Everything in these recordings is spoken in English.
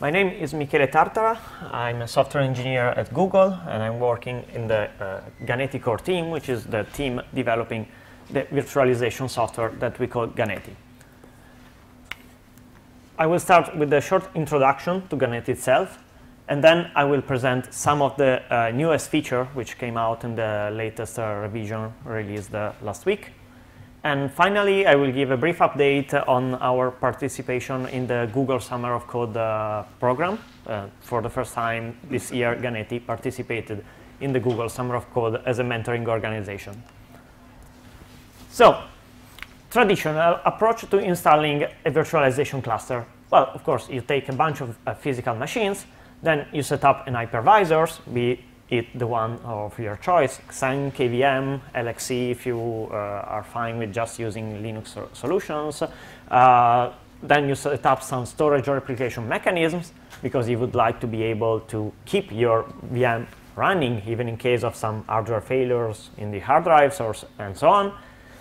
My name is Michele Tartara. I'm a software engineer at Google, and I'm working in the uh, Ganeti core team, which is the team developing the virtualization software that we call Ganeti. I will start with a short introduction to Ganeti itself, and then I will present some of the uh, newest feature which came out in the latest uh, revision released uh, last week. And finally, I will give a brief update on our participation in the Google Summer of Code uh, program. Uh, for the first time this year, Ganeti participated in the Google Summer of Code as a mentoring organization. So, traditional approach to installing a virtualization cluster. Well, of course, you take a bunch of uh, physical machines, then you set up an hypervisors, be it the one of your choice, Xen, KVM, LXC if you uh, are fine with just using Linux solutions. Uh, then you set up some storage or replication mechanisms because you would like to be able to keep your VM running even in case of some hardware failures in the hard drives or and so on.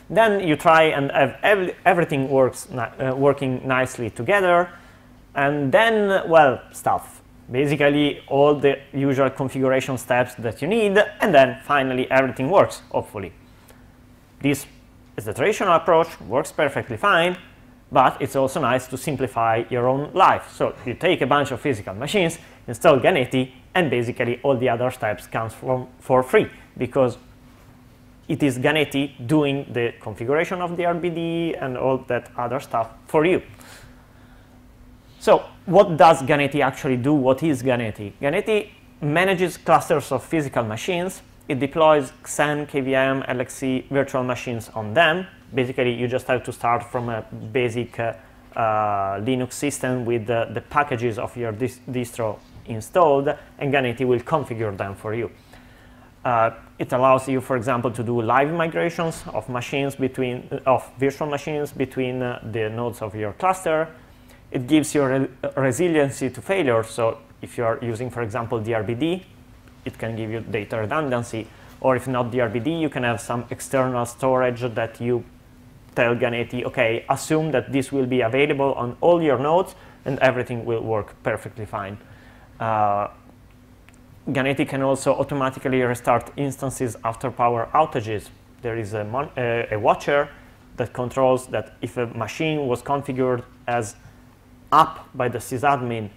Then you try and have ev everything works uh, working nicely together. And then, well, stuff. Basically, all the usual configuration steps that you need, and then finally everything works, hopefully. This is the traditional approach, works perfectly fine, but it's also nice to simplify your own life. So you take a bunch of physical machines, install Ganeti, and basically all the other steps comes from for free because it is Ganeti doing the configuration of the RBD and all that other stuff for you. So what does Ganeti actually do? What is Ganeti? Ganeti manages clusters of physical machines. It deploys Xen, KVM, LXC virtual machines on them. Basically, you just have to start from a basic uh, uh, Linux system with the, the packages of your distro installed, and Ganeti will configure them for you. Uh, it allows you, for example, to do live migrations of machines between of virtual machines between uh, the nodes of your cluster. It gives you re resiliency to failure. So if you are using, for example, DRBD, it can give you data redundancy. Or if not DRBD, you can have some external storage that you tell Ganeti, okay, assume that this will be available on all your nodes and everything will work perfectly fine. Uh, Ganeti can also automatically restart instances after power outages. There is a, uh, a, watcher that controls that if a machine was configured as up by the sysadmin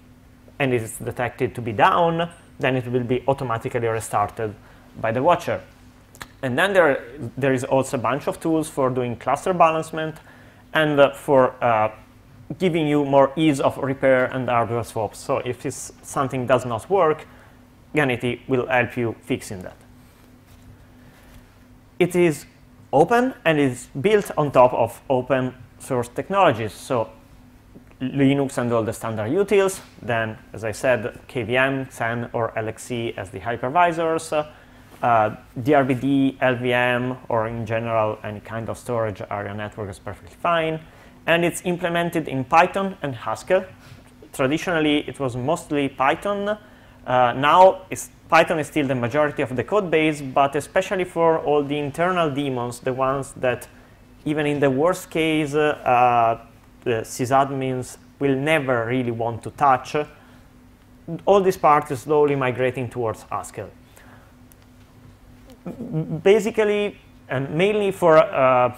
and is detected to be down, then it will be automatically restarted by the watcher. And then there, there is also a bunch of tools for doing cluster balancement and for uh, giving you more ease of repair and hardware swaps. So if something does not work, Ganeti will help you fixing that. It is open and is built on top of open source technologies. So Linux and all the standard utils, then, as I said, KVM, Xen, or LXC as the hypervisors, uh, DRBD, LVM, or in general, any kind of storage area network is perfectly fine. And it's implemented in Python and Haskell. Traditionally, it was mostly Python, uh, now, Python is still the majority of the code base, but especially for all the internal daemons, the ones that even in the worst case, uh, the sysadmins will never really want to touch, all this part is slowly migrating towards Haskell. Basically, and mainly for, uh,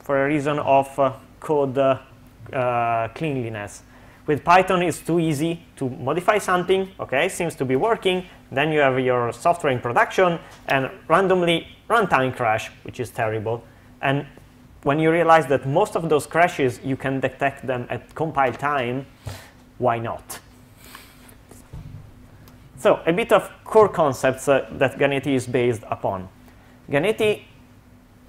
for a reason of uh, code uh, cleanliness. With Python, it's too easy to modify something, okay, seems to be working, then you have your software in production, and randomly runtime crash, which is terrible. And when you realize that most of those crashes, you can detect them at compile time, why not? So a bit of core concepts uh, that Ganeti is based upon. Ganeti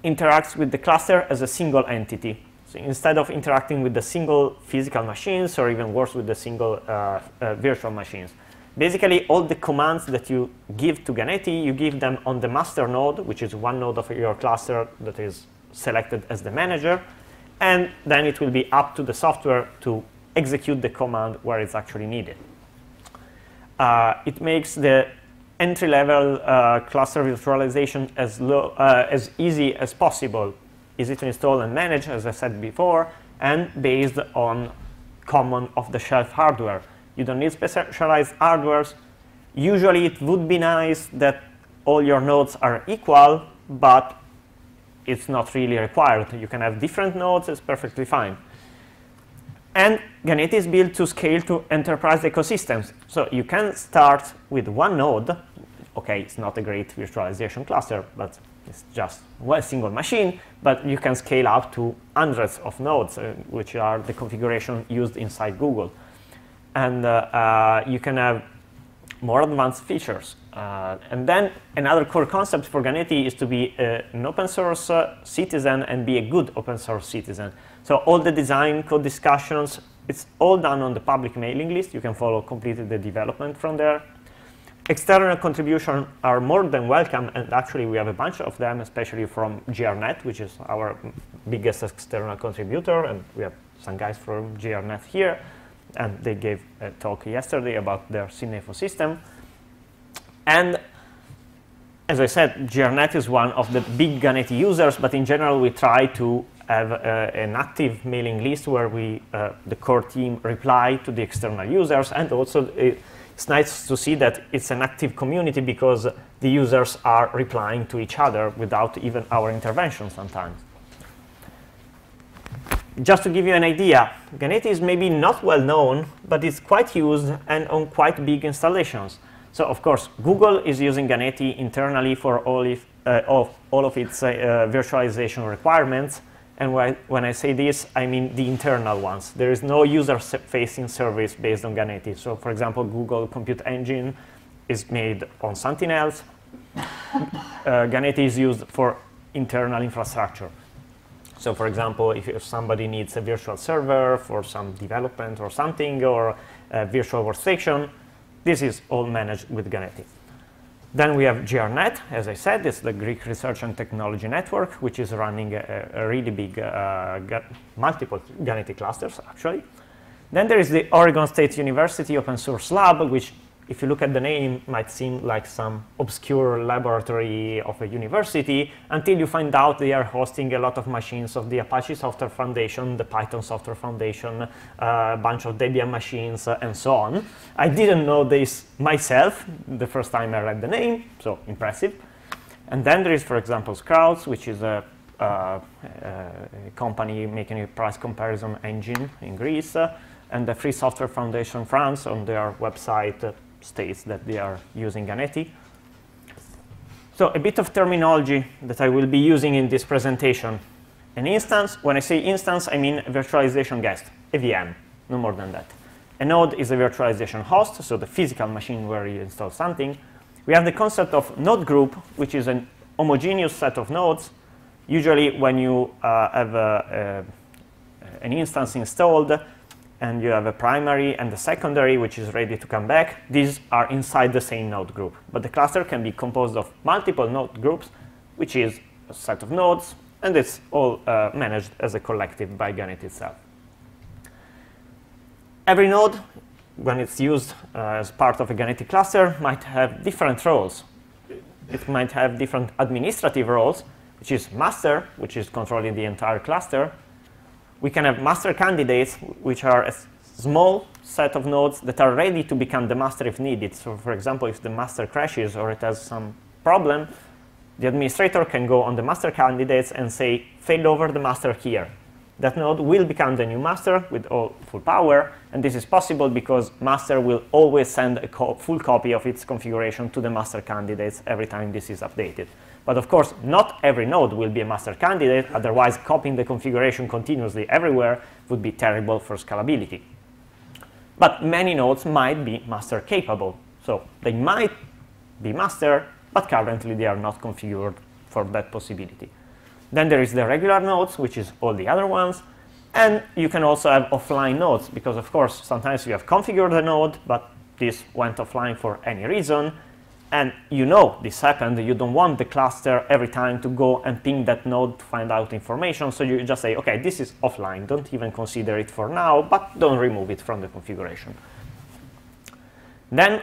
interacts with the cluster as a single entity. So instead of interacting with the single physical machines, or even worse, with the single uh, uh, virtual machines. Basically, all the commands that you give to Ganeti, you give them on the master node, which is one node of your cluster that is selected as the manager, and then it will be up to the software to execute the command where it's actually needed. Uh, it makes the entry-level uh, cluster virtualization as, low, uh, as easy as possible easy to install and manage, as I said before, and based on common off-the-shelf hardware. You don't need specialized hardware. Usually, it would be nice that all your nodes are equal, but it's not really required. You can have different nodes, it's perfectly fine. And Ganeti is built to scale to enterprise ecosystems. So you can start with one node. OK, it's not a great virtualization cluster, but it's just one single machine. But you can scale up to hundreds of nodes, uh, which are the configuration used inside Google. And uh, uh, you can have more advanced features. Uh, and then another core concept for Ganeti is to be uh, an open source uh, citizen and be a good open source citizen. So all the design code discussions, it's all done on the public mailing list. You can follow completely the development from there. External contributions are more than welcome, and actually we have a bunch of them, especially from GRNet, which is our biggest external contributor, and we have some guys from GRNet here and they gave a talk yesterday about their Synefo system. And as I said, GRNet is one of the big Ganeti users, but in general, we try to have uh, an active mailing list where we, uh, the core team, reply to the external users. And also, it's nice to see that it's an active community because the users are replying to each other without even our intervention sometimes just to give you an idea, Ganeti is maybe not well known, but it's quite used and on quite big installations. So of course, Google is using Ganeti internally for all, if, uh, of, all of its uh, virtualization requirements. And when I say this, I mean the internal ones. There is no user-facing service based on Ganeti. So for example, Google Compute Engine is made on something else. uh, Ganeti is used for internal infrastructure. So for example, if, somebody needs a virtual server for some development or something, or a virtual workstation, this is all managed with Ganeti. Then we have GRNet, as I said, it's the Greek Research and Technology Network, which is running a, a really big, uh, multiple Ganeti clusters, actually. Then there is the Oregon State University Open Source Lab, which if you look at the name, it might seem like some obscure laboratory of a university until you find out they are hosting a lot of machines of the Apache Software Foundation, the Python Software Foundation, uh, a bunch of Debian machines, uh, and so on. I didn't know this myself the first time I read the name, so impressive. And then there is, for example, Skroutz, which is a, uh, a company making a price comparison engine in Greece, uh, and the Free Software Foundation France on their website uh, states that they are using Ganeti. So a bit of terminology that I will be using in this presentation. An instance, when I say instance, I mean a virtualization guest, a VM, no more than that. A node is a virtualization host, so the physical machine where you install something. We have the concept of node group, which is an homogeneous set of nodes. Usually when you uh, have a, a, an instance installed, and you have a primary and a secondary, which is ready to come back. These are inside the same node group. But the cluster can be composed of multiple node groups, which is a set of nodes, and it's all uh, managed as a collective by Ganeti itself. Every node, when it's used uh, as part of a Ganeti cluster, might have different roles. It might have different administrative roles, which is master, which is controlling the entire cluster, we can have master candidates, which are a small set of nodes that are ready to become the master if needed. So for example, if the master crashes or it has some problem, the administrator can go on the master candidates and say, fail over the master here. That node will become the new master with all full power, and this is possible because master will always send a co full copy of its configuration to the master candidates every time this is updated. But of course, not every node will be a master candidate, otherwise copying the configuration continuously everywhere would be terrible for scalability. But many nodes might be master capable. So they might be master, but currently they are not configured for that possibility. Then there is the regular nodes, which is all the other ones. And you can also have offline nodes, because of course, sometimes you have configured a node, but this went offline for any reason and you know this happened, you don't want the cluster every time to go and ping that node to find out information, so you just say, okay, this is offline, don't even consider it for now, but don't remove it from the configuration. Then,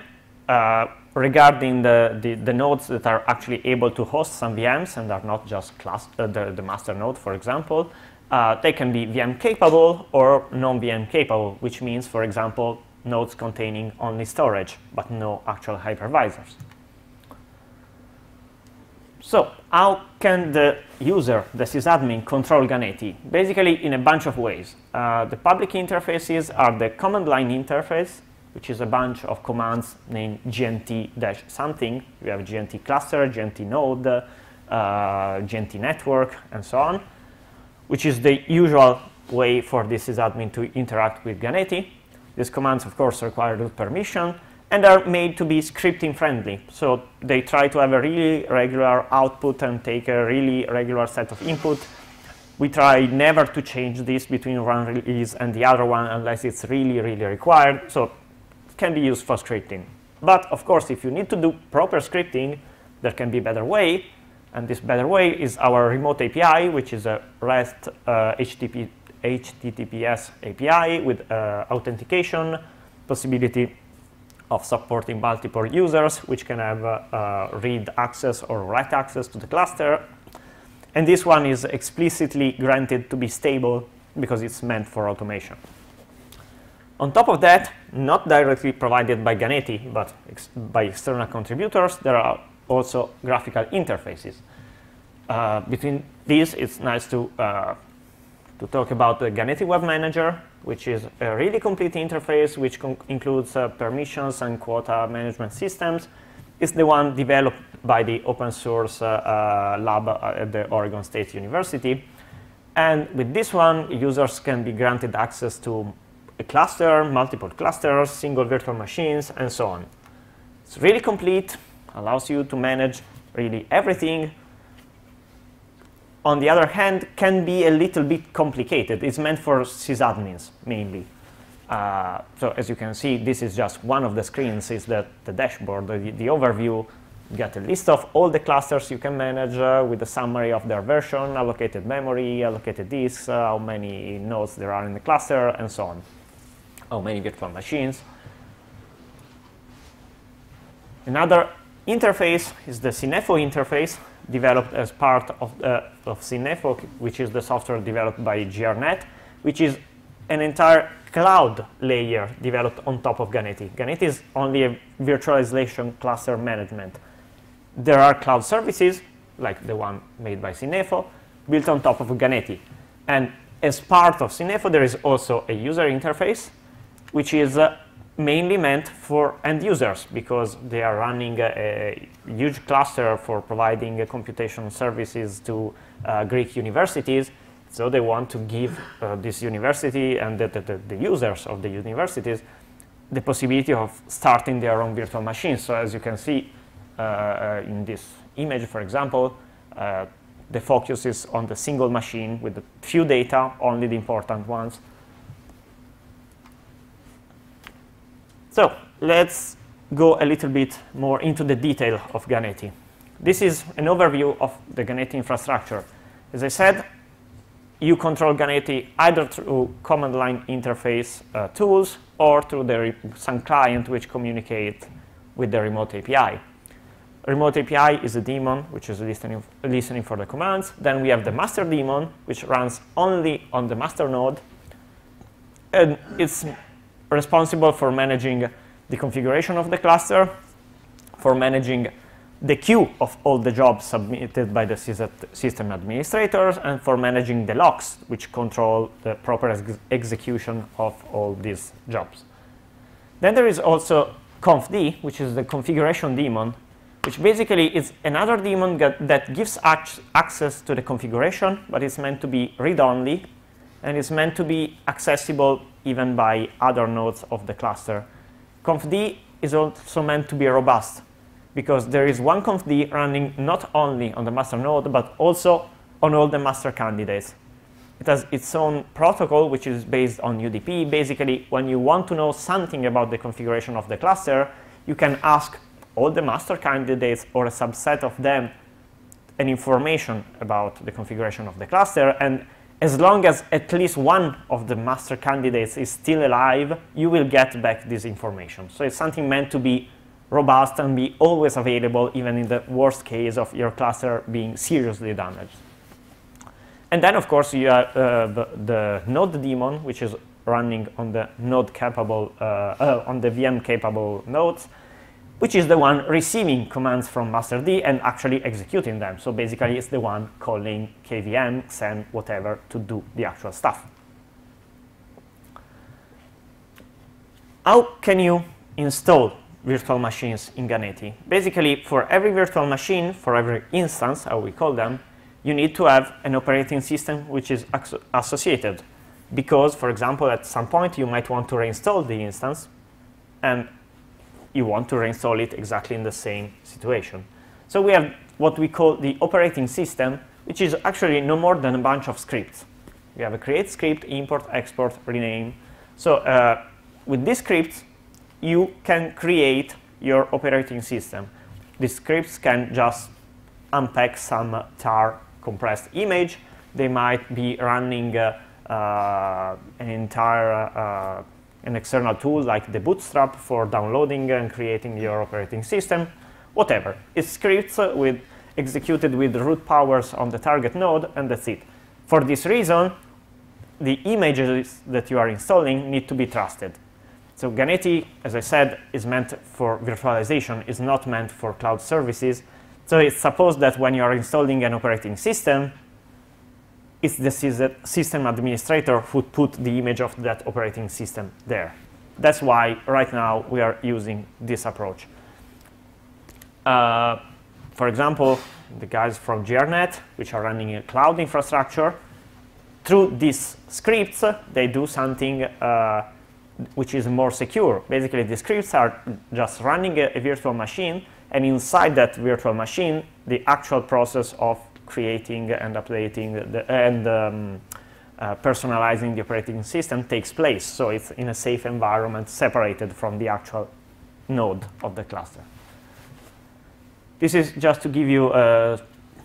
uh, regarding the, the, the, nodes that are actually able to host some VMs and are not just class, uh, the, the master node, for example, uh, they can be VM capable or non-VM capable, which means, for example, nodes containing only storage, but no actual hypervisors. So how can the user, the sysadmin, control Ganeti? Basically in a bunch of ways. Uh, the public interfaces are the command line interface, which is a bunch of commands named gnt-something. We have gnt cluster, gnt node, uh, gnt network, and so on, which is the usual way for this sysadmin to interact with Ganeti. These commands, of course, require root permission, and are made to be scripting friendly. So they try to have a really regular output and take a really regular set of input. We try never to change this between one release and the other one unless it's really, really required. So can be used for scripting. But of course, if you need to do proper scripting, there can be a better way. And this better way is our remote API, which is a REST uh, HTTP, HTTPS API with uh, authentication, possibility of supporting multiple users, which can have uh, uh, read access or write access to the cluster. And this one is explicitly granted to be stable because it's meant for automation. On top of that, not directly provided by Ganeti, but ex by external contributors, there are also graphical interfaces. Uh, between these, it's nice to, uh, to talk about the Ganeti Web Manager, which is a really complete interface which includes uh, permissions and quota management systems. It's the one developed by the open source uh, uh, lab at the Oregon State University. And with this one, users can be granted access to a cluster, multiple clusters, single virtual machines, and so on. It's really complete, allows you to manage really everything on the other hand, can be a little bit complicated. It's meant for sysadmins, mainly. Uh, so as you can see, this is just one of the screens, is the, the dashboard, the, the overview. You get a list of all the clusters you can manage uh, with a summary of their version, allocated memory, allocated disks, uh, how many nodes there are in the cluster, and so on. How many virtual machines. Another interface is the Synnefo interface, developed as part of, uh, of Synnefo, which is the software developed by GRNet, which is an entire cloud layer developed on top of Ganeti. Ganeti is only a virtualization cluster management. There are cloud services, like the one made by Synnefo, built on top of Ganeti. And as part of Synnefo, there is also a user interface, which is uh, mainly meant for end users because they are running a, a huge cluster for providing uh, computation services to uh, Greek universities. So they want to give uh, this university and the, the, the, users of the universities the possibility of starting their own virtual machines. So as you can see uh, uh, in this image, for example, the focus is on the single machine with a few data, only the important ones, So let's go a little bit more into the detail of Ganeti. This is an overview of the Ganeti infrastructure. As I said, you control Ganeti either through command line interface uh, tools or through the some client which communicate with the remote API. Remote API is a daemon, which is listening, listening for the commands. Then we have the master daemon, which runs only on the master node. And it's responsible for managing the configuration of the cluster, for managing the queue of all the jobs submitted by the system administrators, and for managing the locks, which control the proper ex execution of all these jobs. Then there is also confd, which is the configuration daemon, which basically is another daemon that gives access to the configuration, but it's meant to be read-only, and it's meant to be accessible even by other nodes of the cluster. confd is also meant to be robust because there is one confd running not only on the master node, but also on all the master candidates. It has its own protocol, which is based on UDP. Basically, when you want to know something about the configuration of the cluster, you can ask all the master candidates or a subset of them an information about the configuration of the cluster, and as long as at least one of the master candidates is still alive, you will get back this information. So it's something meant to be robust and be always available, even in the worst case of your cluster being seriously damaged. And then, of course, you have uh, the, node daemon, which is running on the node capable, uh, uh, on the VM capable nodes, which is the one receiving commands from masterd and actually executing them. So basically, it's the one calling kvm, xen, whatever to do the actual stuff. How can you install virtual machines in Ganeti? Basically, for every virtual machine, for every instance, how we call them, you need to have an operating system which is associated. Because, for example, at some point you might want to reinstall the instance, and you want to reinstall it exactly in the same situation. So we have what we call the operating system, which is actually no more than a bunch of scripts. We have a create script, import, export, rename. So uh, with these scripts, you can create your operating system. These scripts can just unpack some tar compressed image. They might be running uh, uh, an entire uh, an external tool like debootstrap for downloading and creating your operating system, whatever. It's scripts with executed with root powers on the target node, and that's it. For this reason, the images that you are installing need to be trusted. So Ganeti, as I said, is meant for virtualization, is not meant for cloud services. So it's supposed that when you are installing an operating system, it's the system administrator who put the image of that operating system there. That's why right now we are using this approach. Uh, for example, the guys from GRNet, which are running a cloud infrastructure, through these scripts, they do something uh, which is more secure. Basically, the scripts are just running a, a, virtual machine, and inside that virtual machine, the actual process of creating and updating the, and um, uh, personalizing the operating system takes place. So it's in a safe environment, separated from the actual node of the cluster. This is just to give you a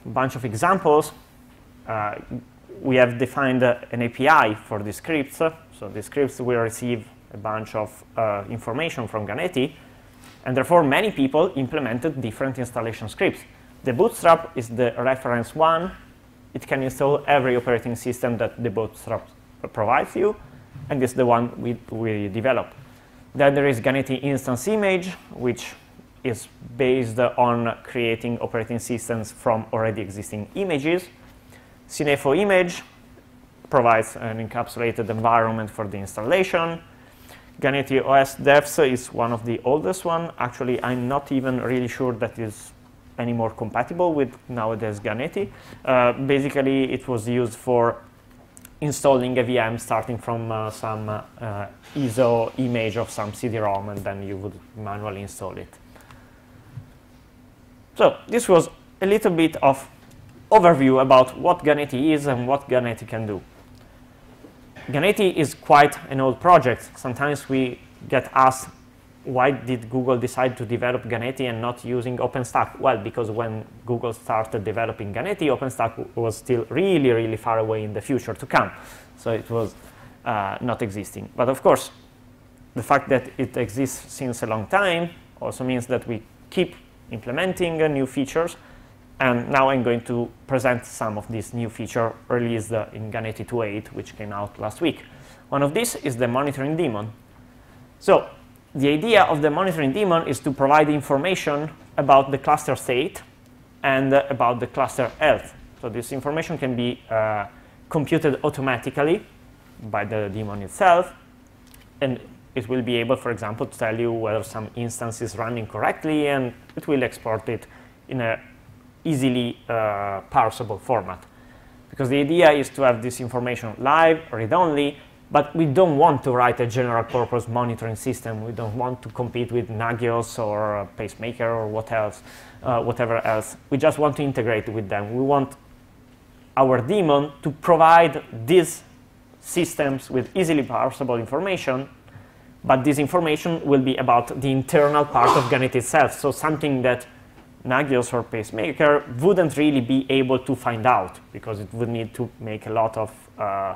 bunch of examples. Uh, we have defined uh, an API for the scripts. So the scripts will receive a bunch of uh, information from Ganeti, and therefore many people implemented different installation scripts. Debootstrap is the reference one. It can install every operating system that debootstrap provides you, and it's the one we, we developed. Then there is Ganeti Instance Image, which is based on creating operating systems from already existing images. Synnefo Image provides an encapsulated environment for the installation. Ganeti OS Devs is one of the oldest one. Actually, I'm not even really sure that is any more compatible with nowadays Ganeti. Uh, basically, it was used for installing a VM starting from uh, some uh, ISO image of some CD-ROM, and then you would manually install it. So this was a little bit of overview about what Ganeti is and what Ganeti can do. Ganeti is quite an old project. Sometimes we get asked, why did Google decide to develop Ganeti and not using OpenStack? Well, because when Google started developing Ganeti, OpenStack was still really, really far away in the future to come. So it was uh, not existing. But of course, the fact that it exists since a long time also means that we keep implementing uh, new features and now I'm going to present some of these new features released in Ganeti 2.8, which came out last week. One of these is the monitoring daemon. So the idea of the monitoring daemon is to provide information about the cluster state and uh, about the cluster health. So this information can be uh, computed automatically by the daemon itself, and it will be able, for example, to tell you whether some instance is running correctly, and it will export it in a easily uh, parsable format. Because the idea is to have this information live, read-only, but we don't want to write a general purpose monitoring system. We don't want to compete with Nagios or Pacemaker or what else, uh, whatever else. We just want to integrate with them. We want our daemon to provide these systems with easily parsable information, but this information will be about the internal part of Ganeti itself, so something that Nagios or Pacemaker wouldn't really be able to find out because it would need to make a lot of uh,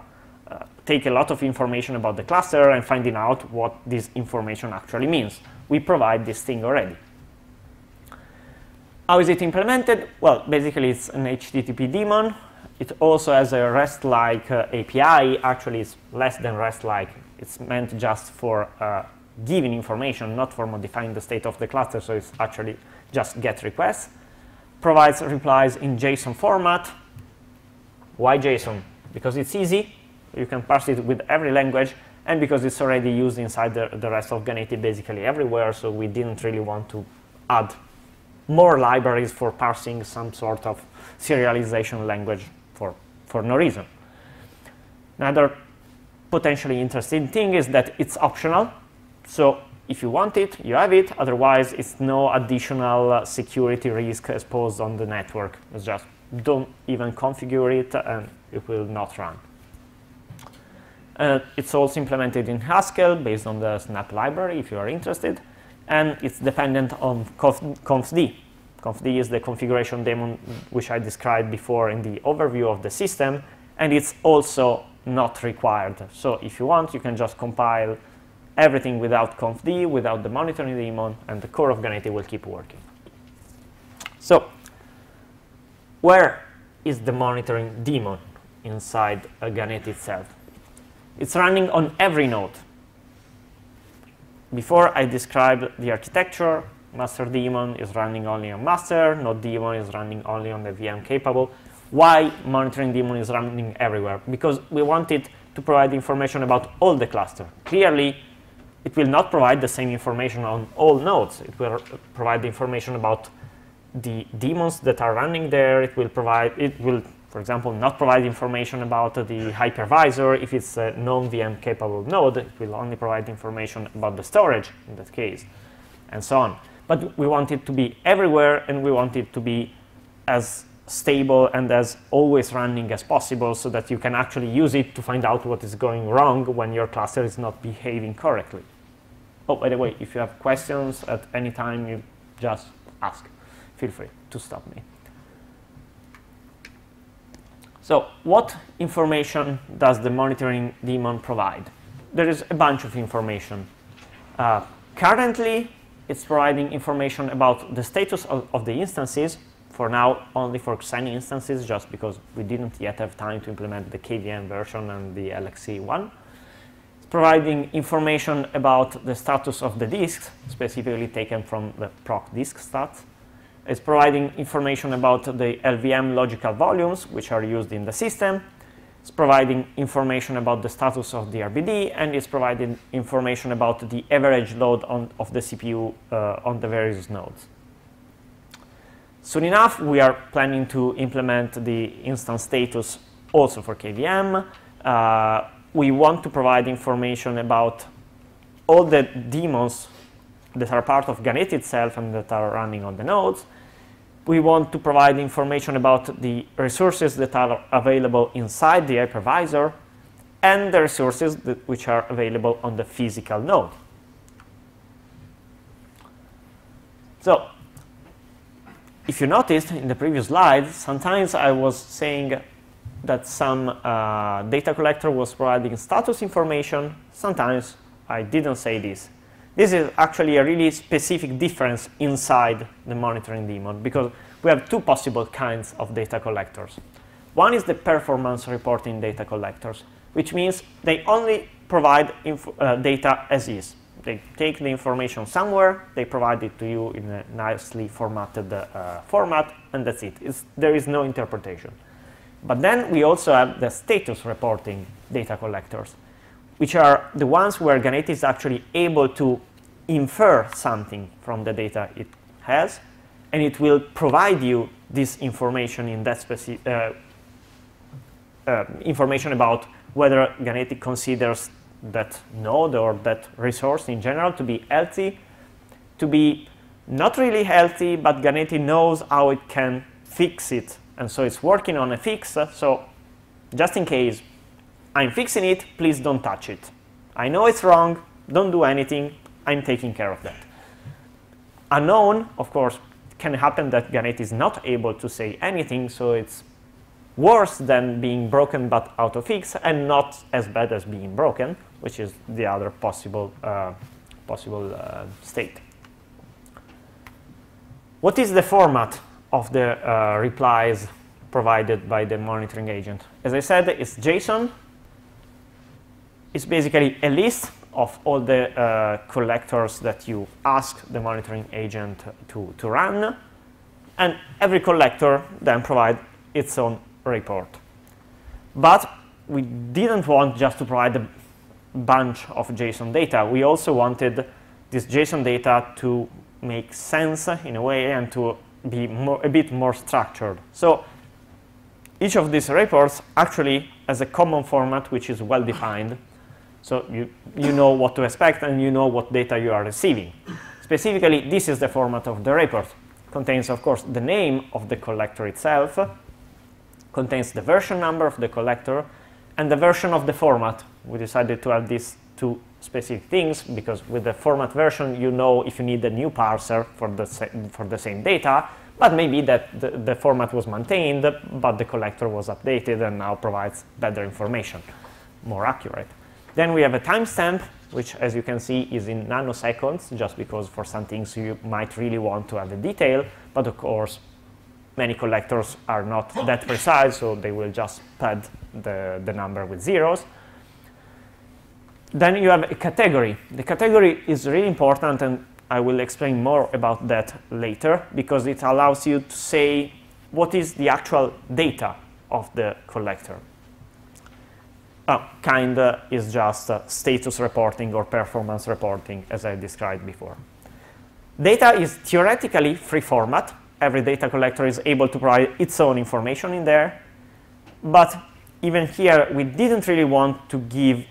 uh, take a lot of information about the cluster and finding out what this information actually means. We provide this thing already. How is it implemented? Well, basically it's an HTTP daemon. it also has a REST-like uh, API. Actually, it's less than REST-like. It's meant just for uh, giving information, not for modifying the state of the cluster. So it's actually just GET requests. Provides replies in JSON format. Why JSON? Because it's easy. You can parse it with every language. And because it's already used inside the, the rest of Ganeti basically everywhere. So we didn't really want to add more libraries for parsing some sort of serialization language for, for no reason. Another potentially interesting thing is that it's optional. So if you want it, you have it. Otherwise, it's no additional uh, security risk exposed on the network. It's just don't even configure it and it will not run. Uh, it's also implemented in Haskell based on the Snap library if you are interested. And it's dependent on conf confd. confd is the configuration daemon which I described before in the overview of the system. And it's also not required. So if you want, you can just compile everything without confd, without the monitoring daemon, and the core of Ganeti will keep working. So where is the monitoring daemon inside a Ganeti itself? It's running on every node. Before I described the architecture, master daemon is running only on master, node daemon is running only on the VM capable. Why monitoring daemon is running everywhere? Because we wanted to provide information about all the cluster. Clearly, it will not provide the same information on all nodes. It will provide information about the daemons that are running there. It will provide, it will, for example, not provide information about the hypervisor. If it's a non-VM capable node, it will only provide information about the storage in that case, and so on. But we want it to be everywhere, and we want it to be as stable and as always running as possible so that you can actually use it to find out what is going wrong when your cluster is not behaving correctly. Oh, by the way, if you have questions at any time, you just ask. Feel free to stop me. So what information does the monitoring daemon provide? There is a bunch of information. Uh, currently, it's providing information about the status of, of, the instances, for now only for Xen instances, just because we didn't yet have time to implement the KVM version and the LXC one It's providing information about the status of the disks, specifically taken from the proc disk stat. It's providing information about the LVM logical volumes, which are used in the system. It's providing information about the status of the RBD, and it's providing information about the average load on, of the CPU uh, on the various nodes. Soon enough, we are planning to implement the instance status also for KVM. Uh, we want to provide information about all the daemons that are part of Ganeti itself and that are running on the nodes. We want to provide information about the resources that are available inside the hypervisor and the resources that, which are available on the physical node. So if you noticed in the previous slide, sometimes I was saying that some uh, data collector was providing status information. Sometimes I didn't say this. This is actually a really specific difference inside the monitoring daemon because we have two possible kinds of data collectors. One is the performance reporting data collectors, which means they only provide uh, data as is. They take the information somewhere, they provide it to you in a nicely formatted uh, format, and that's it. It's, there is no interpretation. But then we also have the status reporting data collectors, which are the ones where Ganeti is actually able to infer something from the data it has, and it will provide you this information in that specific uh, uh, information about whether Ganeti considers that node or that resource in general to be healthy, to be not really healthy, but Ganeti knows how it can fix it and so it's working on a fix. So just in case I'm fixing it, please don't touch it. I know it's wrong, don't do anything, I'm taking care of that. Unknown, of course, can happen that Ganeti is not able to say anything, so it's worse than being broken but out of fix and not as bad as being broken, which is the other possible, uh, possible uh, state. What is the format of the uh, replies provided by the monitoring agent. As I said, it's JSON. It's basically a list of all the uh, collectors that you ask the monitoring agent to, to run. And every collector then provides its own report. But we didn't want just to provide a bunch of JSON data. We also wanted this JSON data to make sense in a way and to be more, a bit more structured. So each of these reports actually has a common format which is well defined. So you, you know what to expect and you know what data you are receiving. Specifically, this is the format of the report. Contains, of course, the name of the collector itself, contains the version number of the collector, and the version of the format. We decided to have these two specific things because with the format version, you know if you need a new parser for the, for the same data, but maybe that the, the, format was maintained, but the collector was updated and now provides better information, more accurate. Then we have a timestamp, which as you can see is in nanoseconds, just because for some things you might really want to have the detail, but of course many collectors are not that precise, so they will just pad the, the number with zeros. Then you have a category. The category is really important, and I will explain more about that later, because it allows you to say what is the actual data of the collector. Oh, kind is just uh, status reporting or performance reporting, as I described before. Data is theoretically free format, every data collector is able to provide its own information in there. But even here, we didn't really want to give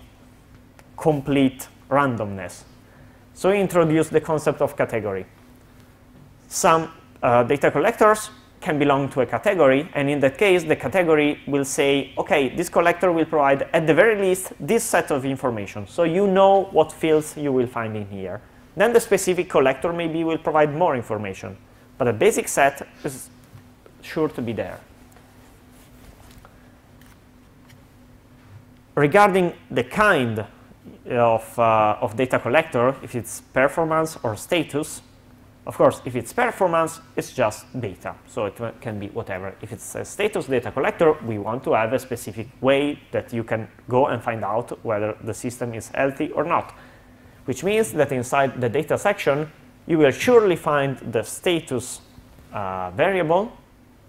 complete randomness. So we introduced the concept of category. Some uh, data collectors can belong to a category, and in that case, the category will say, OK, this collector will provide, at the very least, this set of information. So you know what fields you will find in here. Then the specific collector maybe will provide more information but the basic set is sure to be there. Regarding the kind of, uh, of data collector, if it's performance or status, of course, if it's performance, it's just data, so it can be whatever. If it's a status data collector, we want to have a specific way that you can go and find out whether the system is healthy or not, which means that inside the data section, you will surely find the status uh, variable,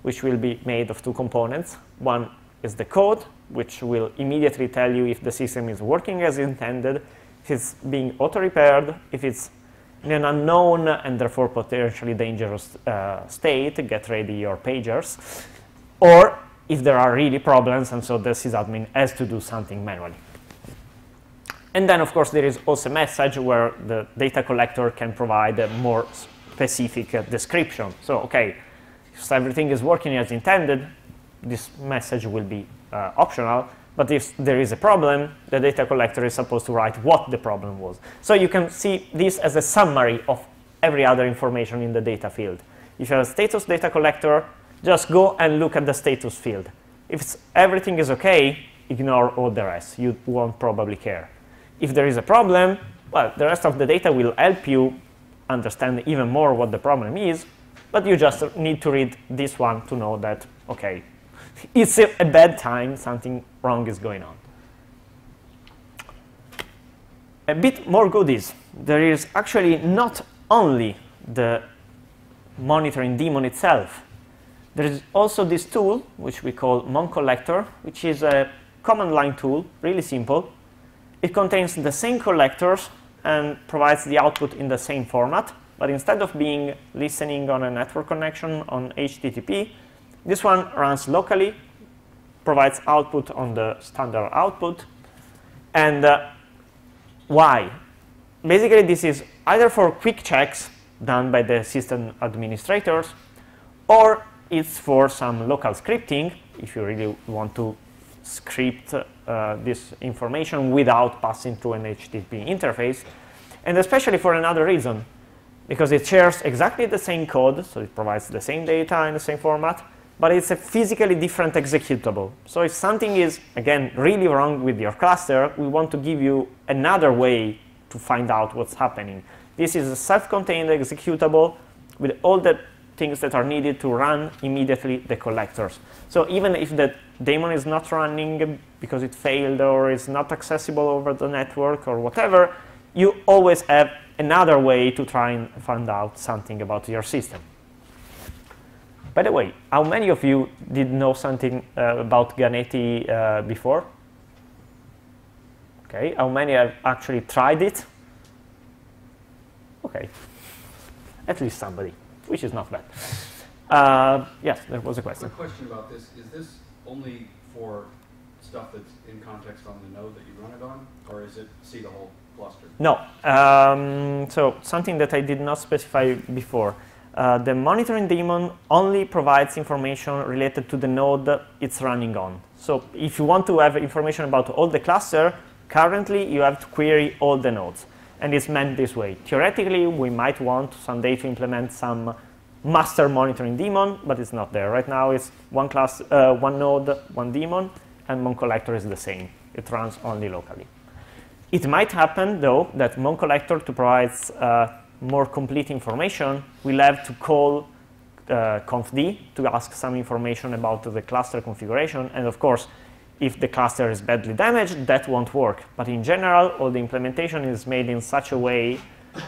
which will be made of two components. One is the code, which will immediately tell you if the system is working as intended, if it's being auto-repaired, if it's in an unknown and therefore potentially dangerous uh, state, get ready your pagers, or if there are really problems and so the sysadmin has to do something manually. And then, of course, there is also a message where the data collector can provide a more specific uh, description. So, okay, if everything is working as intended, this message will be uh, optional. But if there is a problem, the data collector is supposed to write what the problem was. So you can see this as a summary of every other information in the data field. If you have a status data collector, just go and look at the status field. If everything is OK, ignore all the rest. You won't probably care. If there is a problem, well, the rest of the data will help you understand even more what the problem is, but you just need to read this one to know that, OK, it's a, a bad time, something wrong is going on. A bit more goodies. There is actually not only the monitoring daemon itself. There is also this tool, which we call Mon Collector, which is a command line tool, really simple, it contains the same collectors and provides the output in the same format, but instead of being listening on a network connection on HTTP, this one runs locally, provides output on the standard output. And uh, why? Basically, this is either for quick checks done by the system administrators, or it's for some local scripting, if you really want to script uh, this information without passing through an HTTP interface, and especially for another reason, because it shares exactly the same code, so it provides the same data in the same format, but it's a physically different executable. So if something is, again, really wrong with your cluster, we want to give you another way to find out what's happening. This is a self-contained executable with all the things that are needed to run immediately the collectors. So even if the daemon is not running because it failed or is not accessible over the network or whatever, you always have another way to try and find out something about your system. By the way, how many of you did know something uh, about Ganeti uh, before? Okay, how many have actually tried it? Okay, at least somebody, which is not bad. Uh, yes, there was a question. Quick question about this. Is this only for stuff that's in context on the node that you run it on, or is it see the whole cluster? No. Um, so something that I did not specify before. Uh, the monitoring daemon only provides information related to the node it's running on. So if you want to have information about all the cluster, currently you have to query all the nodes. And it's meant this way. Theoretically, we might want someday to implement some master monitoring daemon, but it's not there. Right now it's one class, uh, one node, one daemon, and mon collector is the same. It runs only locally. It might happen, though, that MonCollector to provide uh, more complete information, we'll have to call uh, confd to ask some information about the cluster configuration. And of course, if the cluster is badly damaged, that won't work. But in general, all the implementation is made in such a way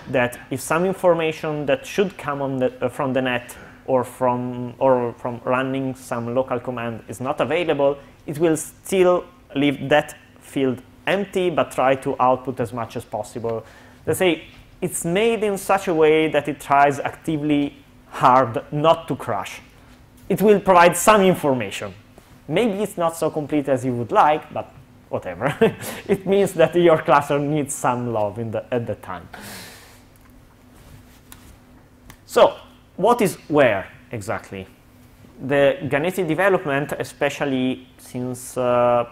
that if some information that should come the, uh, from the net or from, or from running some local command is not available, it will still leave that field empty, but try to output as much as possible. Let's say it's made in such a way that it tries actively hard not to crash. It will provide some information. Maybe it's not so complete as you would like, but whatever. it means that your cluster needs some love the, at the time. So what is where exactly? The Ganeti development, especially since uh,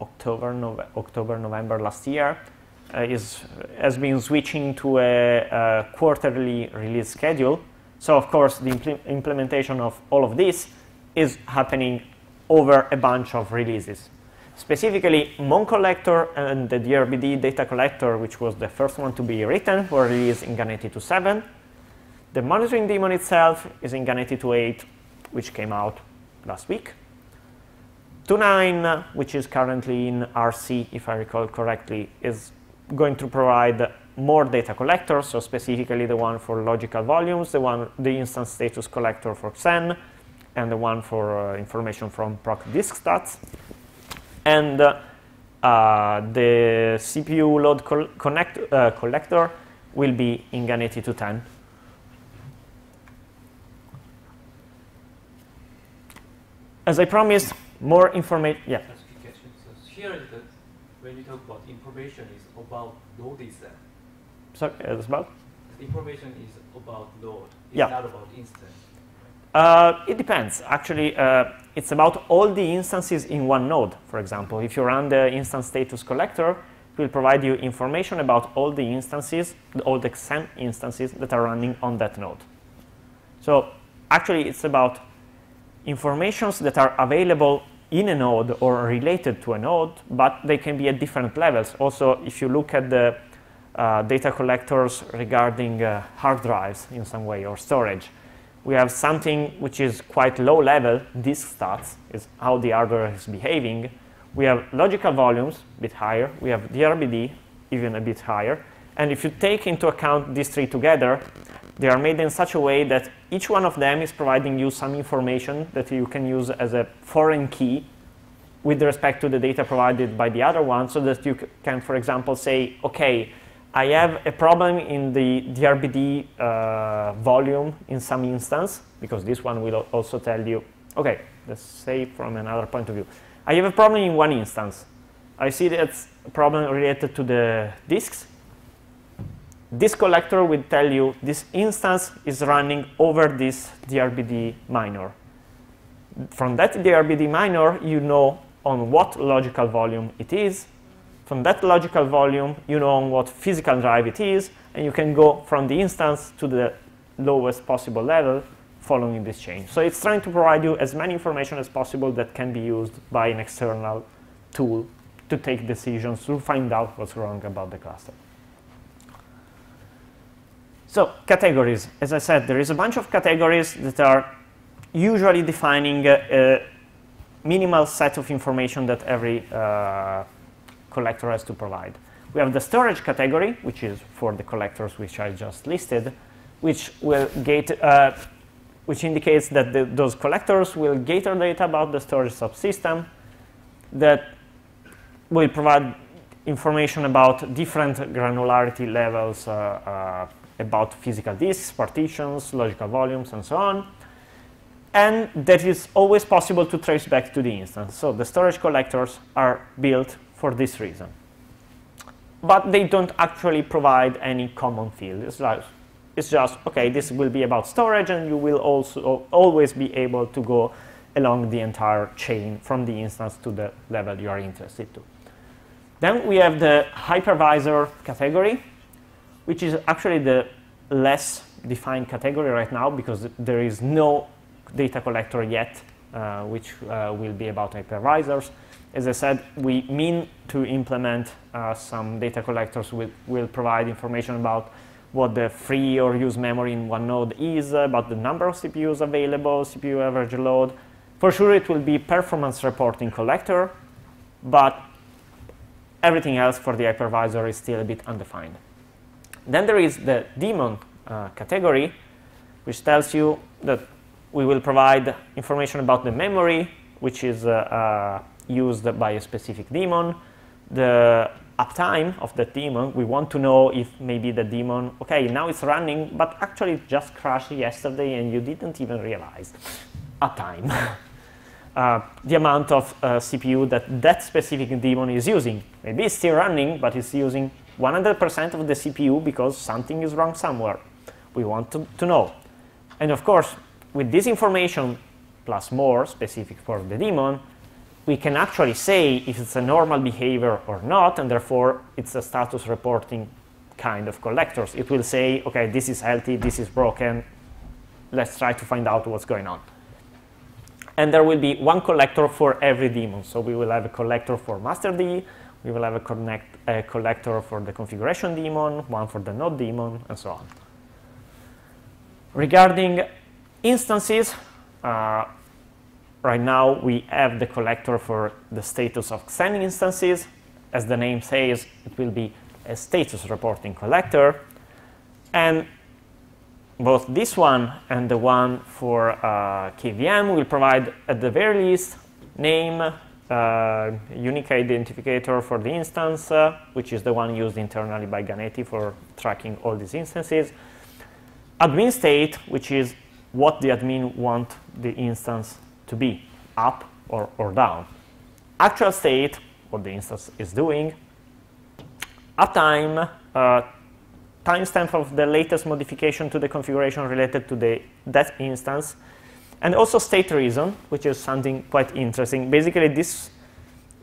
October, Nove October, November last year, Uh, is, has been switching to a, a, quarterly release schedule. So of course, the impl implementation of all of this is happening over a bunch of releases. Specifically, Mon Collector and the DRBD data collector, which was the first one to be written, were released in Ganeti 2.7. The monitoring daemon itself is in Ganeti 2.8, which came out last week. 2.9, which is currently in RC, if I recall correctly, is going to provide more data collectors, so specifically the one for logical volumes, the one, the instance status collector for Xen, and the one for uh, information from proc disk stats. And uh, uh, the CPU load col connect, uh, collector will be in Ganeti 210. As I promised, more information. Yeah. Here, when you talk about information, is about node itself. Sorry, it's about? Information is about node. It's yeah. not about instance. Uh, it depends. Actually, uh, it's about all the instances in one node. For example, if you run the instance status collector, it will provide you information about all the instances, all the Xen instances that are running on that node. So actually, it's about informations that are available in a node or related to a node, but they can be at different levels. Also, if you look at the uh, data collectors regarding uh, hard drives in some way or storage, we have something which is quite low level, disk stats, is how the hardware is behaving. We have logical volumes, a bit higher. We have DRBD, even a bit higher. And if you take into account these three together, they are made in such a way that each one of them is providing you some information that you can use as a foreign key with respect to the data provided by the other one so that you can, for example, say, okay, I have a problem in the DRBD uh, volume in some instance, because this one will also tell you, okay, let's say from another point of view. I have a problem in one instance. I see that's a problem related to the disks this collector will tell you this instance is running over this DRBD minor. From that DRBD minor, you know on what logical volume it is. From that logical volume, you know on what physical drive it is, and you can go from the instance to the lowest possible level following this chain. So it's trying to provide you as many information as possible that can be used by an external tool to take decisions to find out what's wrong about the cluster. So categories, as I said, there is a bunch of categories that are usually defining a, a minimal set of information that every uh, collector has to provide. We have the storage category, which is for the collectors which I just listed, which will gate, uh, which indicates that the, those collectors will gather data about the storage subsystem that will provide information about different granularity levels uh, uh, about physical disks, partitions, logical volumes, and so on. And that is always possible to trace back to the instance. So the storage collectors are built for this reason. But they don't actually provide any common field. It's, like, it's just, OK, this will be about storage, and you will also always be able to go along the entire chain from the instance to the level you are interested to. Then we have the hypervisor category, which is actually the less defined category right now because there is no data collector yet, uh, which uh, will be about hypervisors. As I said, we mean to implement uh, some data collectors which will provide information about what the free or used memory in one node is, about the number of CPUs available, CPU average load. For sure, it will be performance reporting collector, but everything else for the hypervisor is still a bit undefined. Then there is the daemon uh, category, which tells you that we will provide information about the memory, which is uh, uh, used by a specific daemon, the uptime of the daemon. We want to know if maybe the daemon, okay, now it's running, but actually it just crashed yesterday and you didn't even realize. Uptime. uh, the amount of uh, CPU that that specific daemon is using. Maybe it's still running, but it's using 100% of the CPU because something is wrong somewhere. We want to, to know. And of course, with this information plus more specific for the daemon, we can actually say if it's a normal behavior or not, and therefore it's a status reporting kind of collectors. It will say, okay, this is healthy, this is broken. Let's try to find out what's going on. And there will be one collector for every daemon. So we will have a collector for masterd, we will have a, connect, a collector for the configuration daemon, one for the node daemon, and so on. Regarding instances, uh, right now we have the collector for the status of Xen instances. As the name says, it will be a status reporting collector. And both this one and the one for uh, KVM will provide, at the very least, name, uh, unique identifier for the instance, uh, which is the one used internally by Ganeti for tracking all these instances. Admin state, which is what the admin want the instance to be, up or, or down. Actual state, what the instance is doing. Uptime, uh, timestamp of the latest modification to the configuration related to the, that instance. And also state reason, which is something quite interesting. Basically, this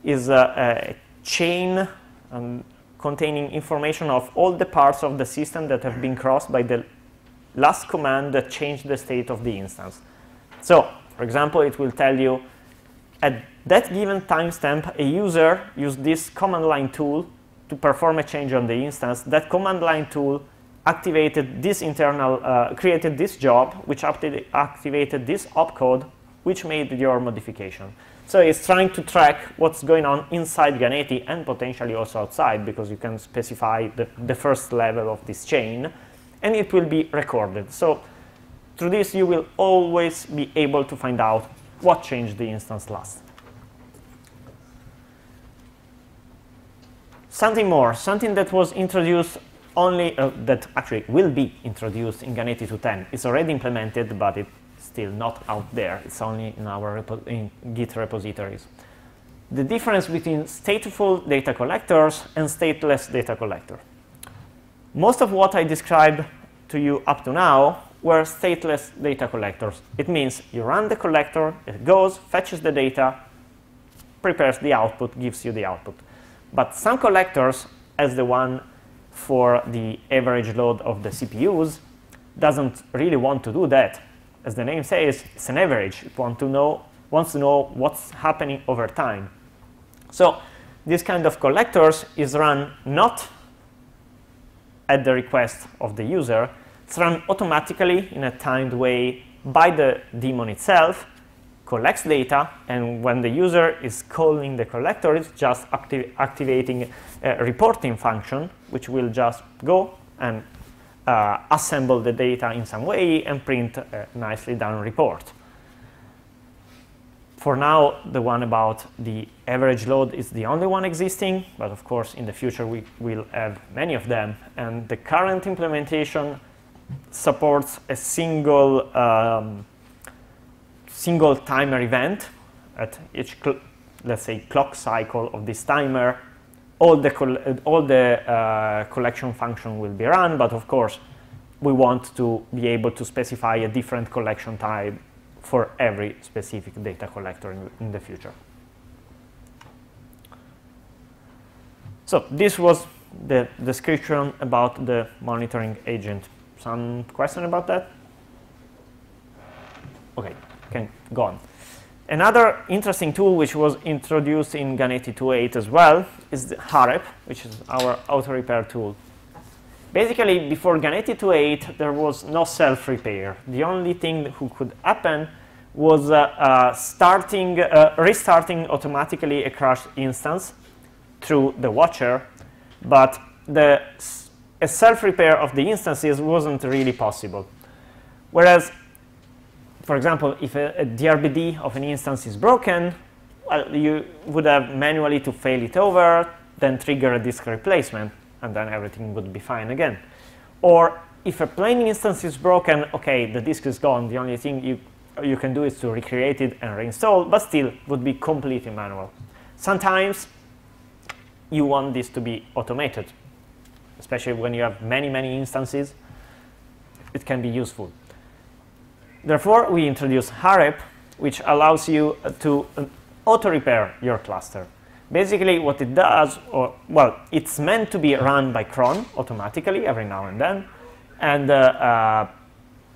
is a, a chain um, containing information of all the parts of the system that have been crossed by the last command that changed the state of the instance. So, for example, it will tell you at that given timestamp, a user used this command line tool to perform a change on the instance. That command line tool activated this internal, uh, created this job, which activated this opcode, which made your modification. So it's trying to track what's going on inside Ganeti and potentially also outside, because you can specify the, the first level of this chain and it will be recorded. So through this, you will always be able to find out what changed the instance last. Something more, something that was introduced only, uh, that actually will be introduced in Ganeti 2.10. It's already implemented, but it's still not out there. It's only in our repo in Git repositories. The difference between stateful data collectors and stateless data collector. Most of what I described to you up to now were stateless data collectors. It means you run the collector, it goes, fetches the data, prepares the output, gives you the output. But some collectors, as the one for the average load of the CPUs, doesn't really want to do that. As the name says, it's an average. It want to know, wants to know what's happening over time. So this kind of collectors is run not at the request of the user, It's run automatically in a timed way by the daemon itself, collects data, and when the user is calling the collector, it's just acti activating a reporting function, which will just go and uh, assemble the data in some way and print a nicely done report. For now, the one about the average load is the only one existing, but of course in the future we will have many of them. And the current implementation supports a single um, single timer event at each, let's say, clock cycle of this timer. All the, all the uh, collection function will be run, but of course, we want to be able to specify a different collection type for every specific data collector in, in the future. So this was the description about the monitoring agent. Some question about that? Okay, can go on. Another interesting tool which was introduced in Ganeti 2.8 as well is the HAREP, which is our auto repair tool. Basically, before Ganeti 2.8, there was no self-repair. The only thing who could happen was uh, uh, starting, uh, restarting automatically a crashed instance through the watcher, but the a self-repair of the instances wasn't really possible. Whereas, for example, if a, a DRBD of an instance is broken, well, you would have manually to fail it over, then trigger a disk replacement and then everything would be fine again. Or if a plain instance is broken, okay, the disk is gone. The only thing you, you can do is to recreate it and reinstall, but still would be completely manual. Sometimes you want this to be automated, especially when you have many, many instances. It can be useful. Therefore, we introduce HAREP, which allows you to uh, auto-repair your cluster. Basically, what it does, or well, it's meant to be run by cron automatically every now and then, and uh, uh,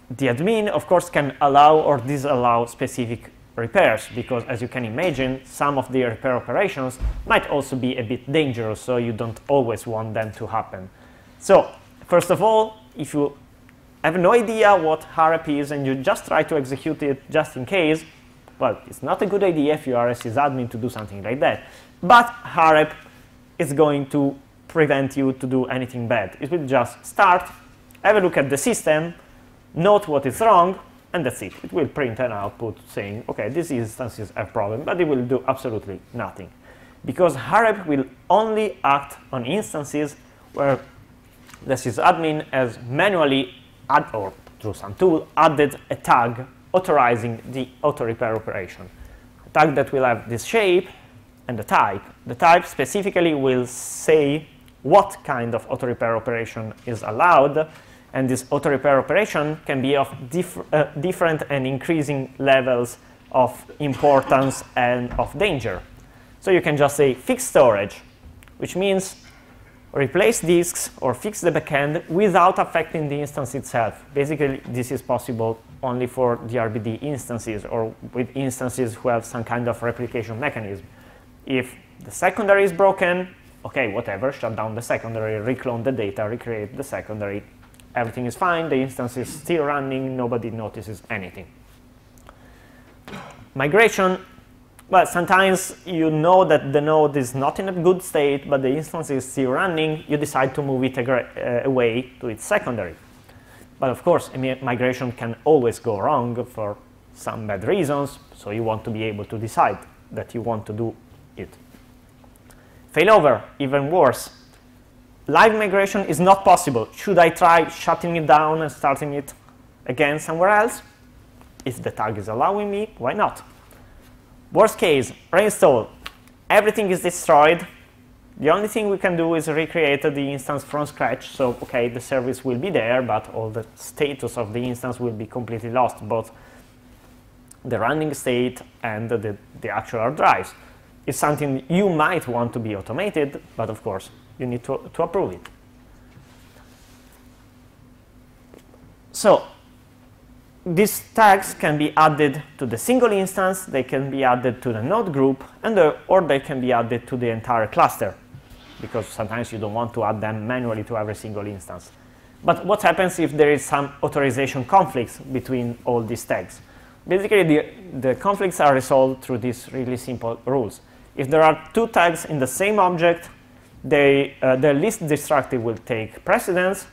the admin, of course, can allow or disallow specific repairs because, as you can imagine, some of the repair operations might also be a bit dangerous, so you don't always want them to happen. So, first of all, if you have no idea what HAREP is and you just try to execute it just in case, well, it's not a good idea if you are a sysadmin to do something like that. But HAREP is going to prevent you to do anything bad. It will just start, have a look at the system, note what is wrong, and that's it. It will print an output saying, okay, this instance is a problem, but it will do absolutely nothing. Because HAREP will only act on instances where the sysadmin has manually, add, or through some tool, added a tag authorizing the auto repair operation. A tag that will have this shape and the type. The type specifically will say what kind of auto repair operation is allowed, and this auto repair operation can be of diff uh, different and increasing levels of importance and of danger. So you can just say fix storage, which means replace disks or fix the backend without affecting the instance itself. Basically, this is possible only for DRBD instances or with instances who have some kind of replication mechanism. If the secondary is broken, okay, whatever, shut down the secondary, reclone the data, recreate the secondary, everything is fine, the instance is still running, nobody notices anything. Migration, well, sometimes you know that the node is not in a good state, but the instance is still running, you decide to move it uh, away to its secondary. But of course, migration can always go wrong for some bad reasons, so you want to be able to decide that you want to do it. Failover, even worse. Live migration is not possible. Should I try shutting it down and starting it again somewhere else? If the tag is allowing me, why not? Worst case, reinstall. Everything is destroyed. The only thing we can do is recreate the instance from scratch. So, okay, the service will be there, but all the status of the instance will be completely lost, both the running state and the, the actual drives is something you might want to be automated, but of course, you need to, to approve it. So these tags can be added to the single instance, they can be added to the node group, and the, or they can be added to the entire cluster, because sometimes you don't want to add them manually to every single instance. But what happens if there is some authorization conflicts between all these tags? Basically, the, the conflicts are resolved through these really simple rules. If there are two tags in the same object, they, uh, the least destructive will take precedence.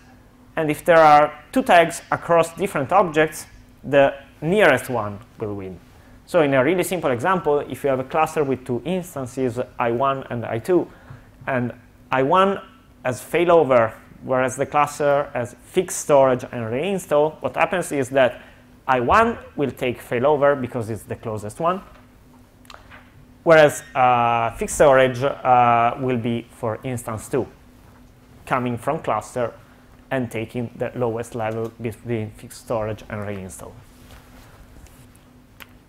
And if there are two tags across different objects, the nearest one will win. So in a really simple example, if you have a cluster with two instances, I1 and I2, and I1 has failover, whereas the cluster has fixed storage and reinstall, what happens is that I1 will take failover because it's the closest one, whereas uh, fixed storage uh, will be for instance 2, coming from cluster and taking the lowest level between fixed storage and reinstall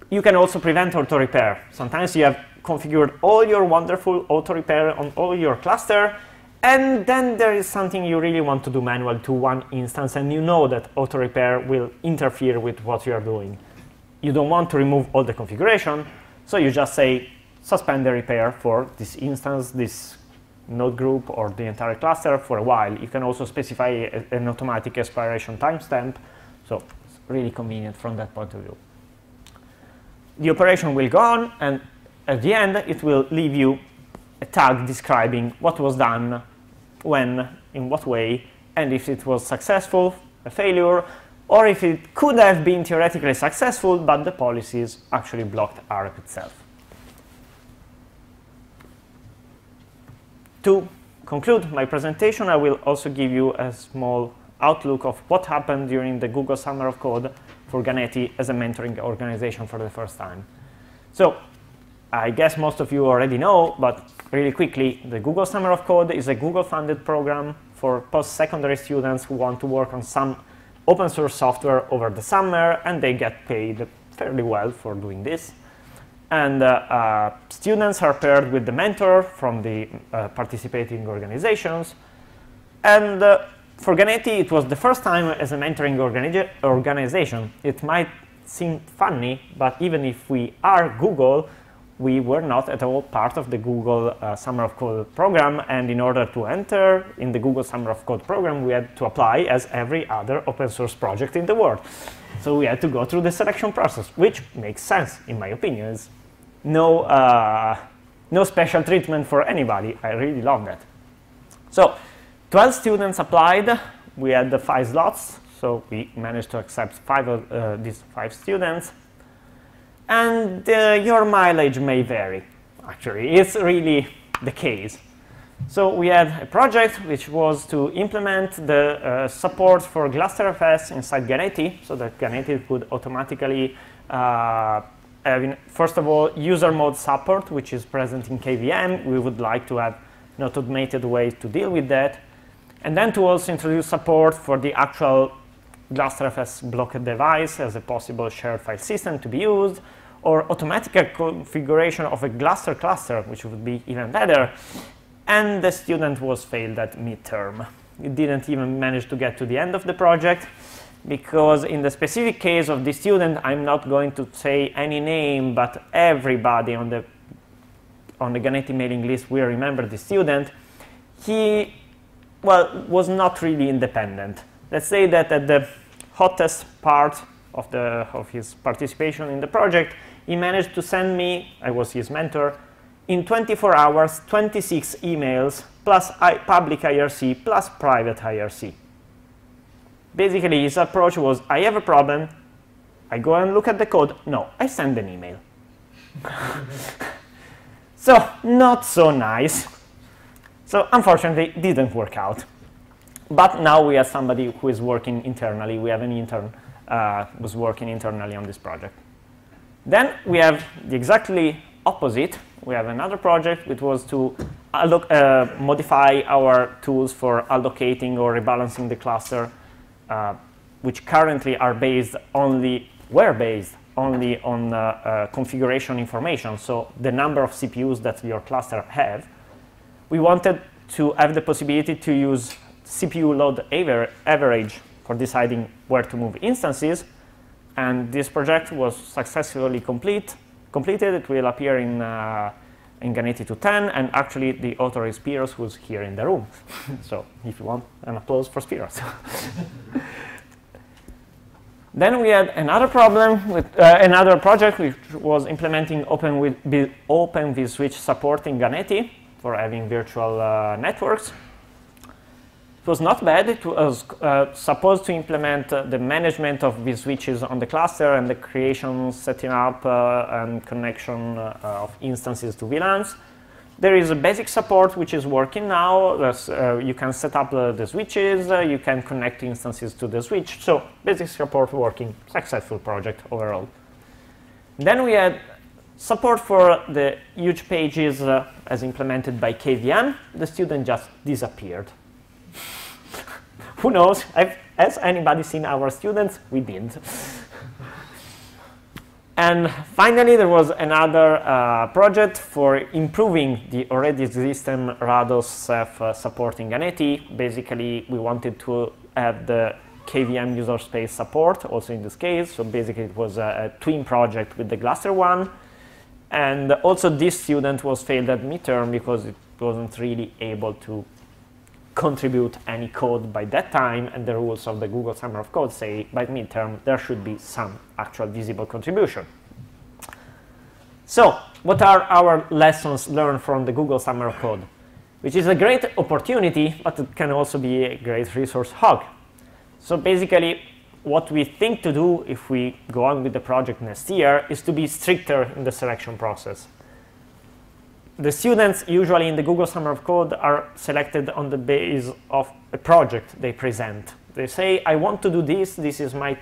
you can also prevent auto repair. Sometimes you have configured all your wonderful auto repair on all your cluster, and then there is something you really want to do manual to one instance, and you know that auto repair will interfere with what you are doing. You don't want to remove all the configuration, so you just say suspend the repair for this instance, this node group, or the entire cluster for a while. You can also specify a, an automatic expiration timestamp, so it's really convenient from that point of view the operation will go on, and at the end, it will leave you a tag describing what was done, when, in what way, and if it was successful, a failure, or if it could have been theoretically successful, but the policies actually blocked HAREP itself. To conclude my presentation, I will also give you a small outlook of what happened during the Google Summer of Code for Ganeti as a mentoring organization for the first time. So I guess most of you already know, but really quickly, the Google Summer of Code is a Google-funded program for post-secondary students who want to work on some open source software over the summer, and they get paid fairly well for doing this. And uh, uh, students are paired with the mentor from the uh, participating organizations, and for Ganeti, it was the first time as a mentoring organi organization. It might seem funny, but even if we are Google, we were not at all part of the Google uh, Summer of Code program, and in order to enter in the Google Summer of Code program, we had to apply as every other open source project in the world. So we had to go through the selection process, which makes sense, in my opinion. It's no, uh, no special treatment for anybody. I really love that. So 12 students applied. We had the five slots, so we managed to accept five of uh, these five students. And uh, your mileage may vary, actually. It's really the case. So we had a project which was to implement the uh, support for GlusterFS inside Ganeti, so that Ganeti could automatically uh, have, first of all, user mode support, which is present in KVM. We would like to have an automated way to deal with that. And then to also introduce support for the actual GlusterFS blocked device as a possible shared file system to be used, or automatic configuration of a Gluster cluster, which would be even better. And the student was failed at midterm. It didn't even manage to get to the end of the project because in the specific case of the student, I'm not going to say any name, but everybody on the on the Ganeti mailing list will remember the student. He well, was not really independent. Let's say that at the hottest part of, the, of his participation in the project, he managed to send me, I was his mentor, in 24 hours, 26 emails, plus I, public IRC, plus private IRC. Basically, his approach was, I have a problem, I go and look at the code, no, I send an email. so, not so nice. So unfortunately, didn't work out. But now we have somebody who is working internally. We have an intern uh, who's working internally on this project. Then we have the exactly opposite. We have another project which was to uh, modify our tools for allocating or rebalancing the cluster, uh, which currently are based only, were based only on uh, uh, configuration information, so the number of CPUs that your cluster have we wanted to have the possibility to use CPU load aver average for deciding where to move instances. And this project was successfully complete, completed. It will appear in in Ganeti to 10, and actually the author is Spiros, who's here in the room. so if you want an applause for Spiros. then we had another problem with uh, another project which was implementing Open with Open vSwitch support in Ganeti for having virtual uh, networks. Was not bad. It was uh, supposed to implement uh, the management of these switches on the cluster and the creation, setting up, uh, and connection uh, of instances to VLANs. There is a basic support which is working now. Uh, you can set up the, the switches, uh, you can connect instances to the switch. So basic support working, successful project overall. Then we had support for the huge pages as implemented by KVM. The student just disappeared. Who knows? I've, has anybody seen our students? We didn't. and finally, there was another uh, project for improving the already existing Rados Ceph uh, supporting Ganeti. Basically, we wanted to add the KVM user space support also in this case. So basically, it was a, a twin project with the Gluster one. And also, this student was failed at midterm because it wasn't really able to contribute any code by that time, and the rules of the Google Summer of Code say by midterm there should be some actual visible contribution. So, what are our lessons learned from the Google Summer of Code? Which is a great opportunity, but it can also be a great resource hog. So basically, what we think to do if we go on with the project next year is to be stricter in the selection process the students usually in the Google Summer of Code are selected on the base of a project they present. They say, I want to do this, this is my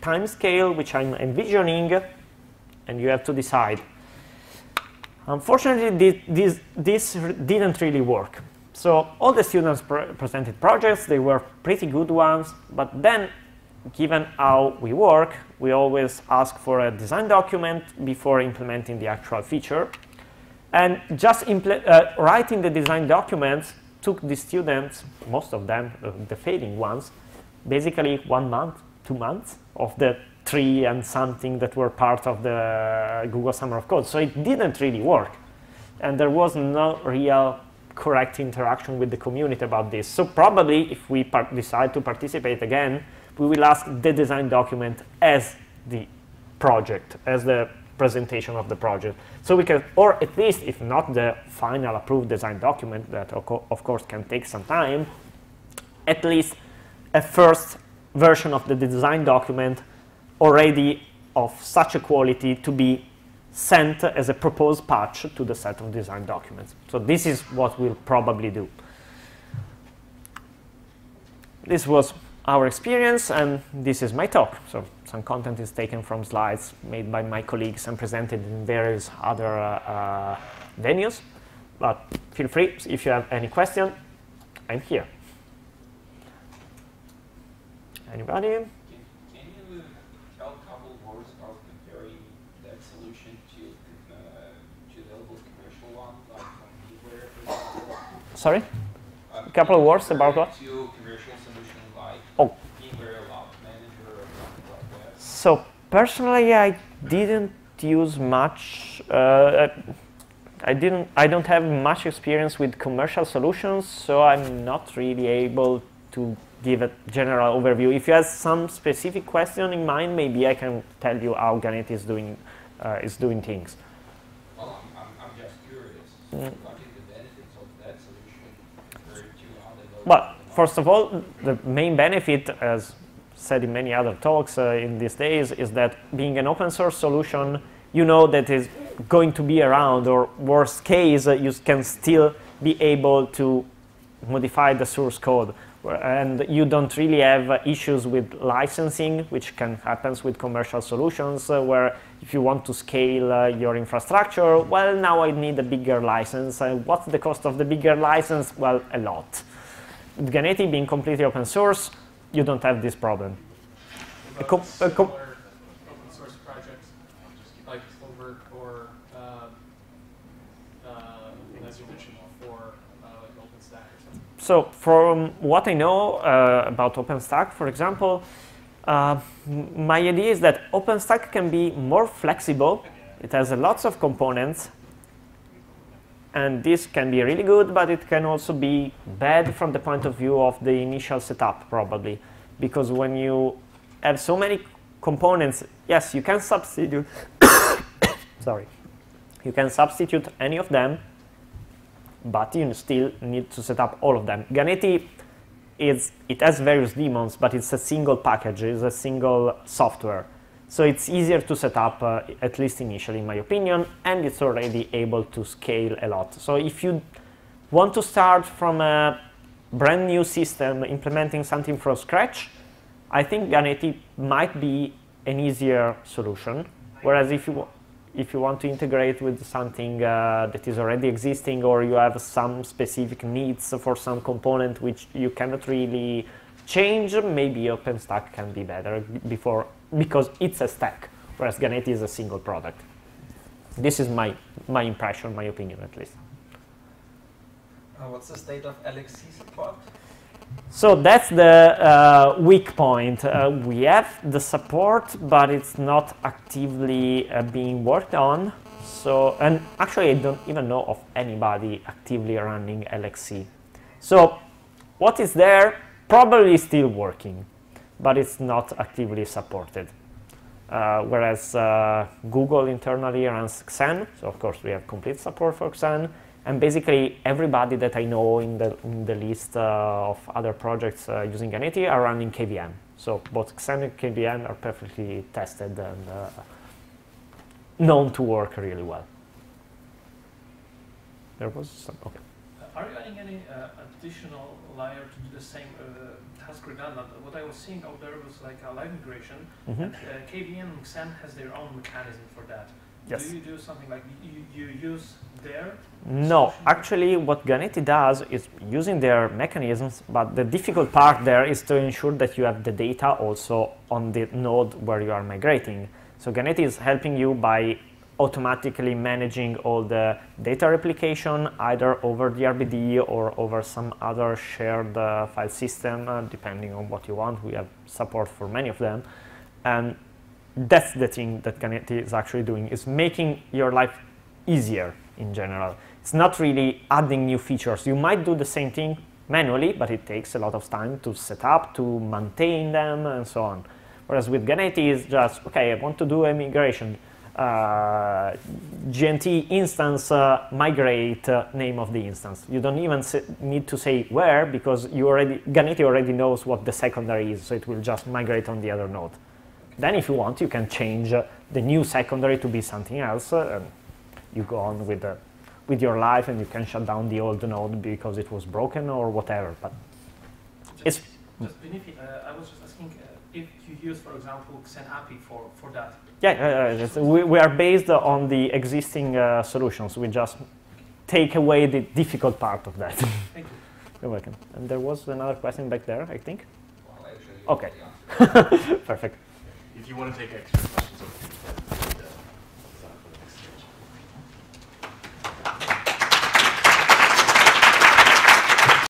time scale which I'm envisioning, and you have to decide. Unfortunately, this, this didn't really work. So all the students pre presented projects, they were pretty good ones, but then given how we work, we always ask for a design document before implementing the actual feature. And just uh, writing the design documents took the students, most of them, uh, the failing ones, basically one month, two months of the three and something that were part of the Google Summer of Code. So it didn't really work. And there was no real correct interaction with the community about this. So probably if we decide to participate again, we will ask the design document as the project, as the presentation of the project. So we can, or at least if not the final approved design document that of course can take some time, at least a first version of the design document already of such a quality to be sent as a proposed patch to the set of design documents. So this is what we'll probably do. This was our experience, and this is my talk. So some content is taken from slides made by my colleagues and presented in various other uh, uh, venues. But feel free, if you have any question, I'm here. Anybody? Can, can you tell a couple words about comparing that solution to uh, to the commercial one, like from Sorry? A couple of words about what? To commercial solution like oh. So personally, I didn't use much. Uh, I didn't. I don't have much experience with commercial solutions, so I'm not really able to give a general overview. If you have some specific question in mind, maybe I can tell you how Ganeti is doing uh, is doing things. Well, I'm, I'm just curious. Mm. What is the benefits of that solution compared to other? Well, first of all, the main benefit, as said in many other talks uh, in these days is that being an open source solution, you know that is going to be around, or worst case, uh, you can still be able to modify the source code. And you don't really have uh, issues with licensing, which can happen with commercial solutions, where if you want to scale your infrastructure, well, now I need a bigger license. what's the cost of the bigger license? Well, a lot. With Ganeti being completely open source, you don't have this problem. A com a com open source like over or uh, uh, as you mentioned for uh, like OpenStack or something. So from what I know uh, about OpenStack, for example, uh, my idea is that OpenStack can be more flexible. It has lots of components, And this can be really good, but it can also be bad from the point of view of the initial setup, probably. Because when you have so many components, yes, you can substitute, sorry, you can substitute any of them, but you still need to set up all of them. Ganeti is, it has various daemons, but it's a single package, it's a single software. So it's easier to set up, uh, at least initially, in my opinion, and it's already able to scale a lot. So if you want to start from a brand new system, implementing something from scratch, I think Ganeti might be an easier solution. Whereas if you if you want to integrate with something uh, that is already existing, or you have some specific needs for some component which you cannot really change, maybe OpenStack can be better before because it's a stack, whereas Ganeti is a single product. This is my, my impression, my opinion at least. Uh, what's the state of LXC support? So that's the uh, weak point. Uh, we have the support, but it's not actively uh, being worked on. So, and actually, I don't even know of anybody actively running LXC. So, what is there probably still working but it's not actively supported. Uh, whereas uh, Google internally runs Xen, so of course we have complete support for Xen, and basically everybody that I know in the, in the list uh, of other projects uh, using Ganeti are running KVM. So both Xen and KVM are perfectly tested and uh, known to work really well. There was some, okay. Are you adding any uh, additional layer to do the same uh, task redundant? What I was seeing out there was like a live migration, Mhm. and uh, KVM and Xen has their own mechanism for that. Yes. Do you do something like you, you use their? No, solution? actually, what Ganeti does is using their mechanisms, but the difficult part there is to ensure that you have the data also on the node where you are migrating. So Ganeti is helping you by automatically managing all the data replication either over the RBD or over some other shared uh, file system, uh, depending on what you want. We have support for many of them. And that's the thing that Ganeti is actually doing, is making your life easier in general. It's not really adding new features. You might do the same thing manually, but it takes a lot of time to set up, to maintain them, and so on. Whereas with Ganeti, it's just, okay, I want to do a migration. Uh, GNT instance uh, migrate uh, name of the instance. You don't even need to say where because you already Ganeti already knows what the secondary is, so it will just migrate on the other node. Then, if you want, you can change uh, the new secondary to be something else, uh, and you go on with the with your life, and you can shut down the old node because it was broken or whatever. But it's Just benefit. Uh, I was just asking uh, if you use, for example, Xen API for for that. Yeah, uh, we, we are based on the existing uh, solutions. We just take away the difficult part of that. Thank you. You're welcome. And there was another question back there, I think. Well, actually, you Okay. Perfect. If you want to take extra